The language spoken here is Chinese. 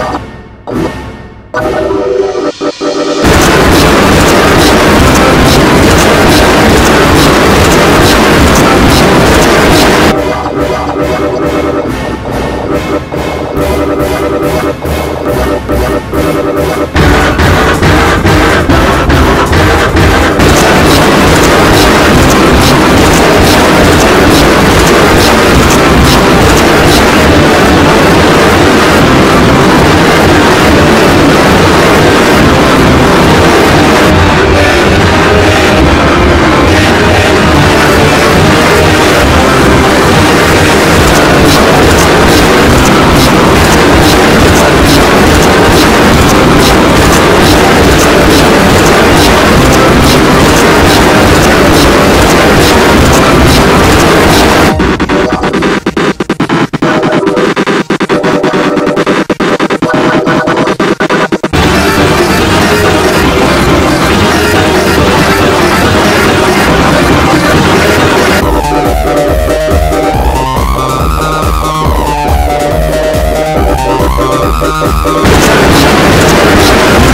아 战胜，战 very